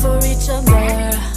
for each other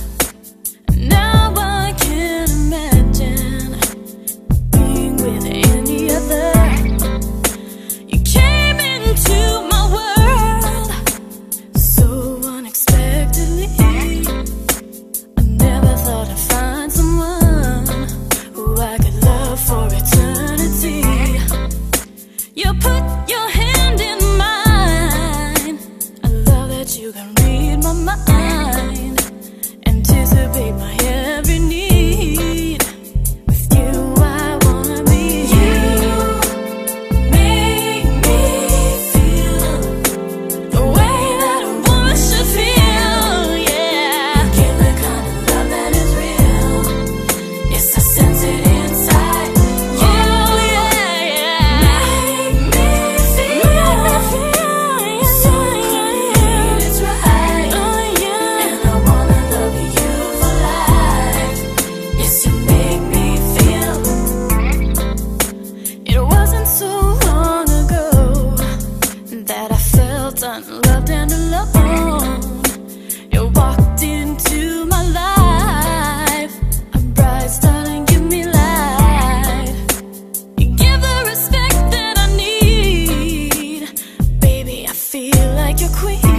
left and alone You walked into my life. A bright star and give me light You give the respect that I need. Baby, I feel like your queen.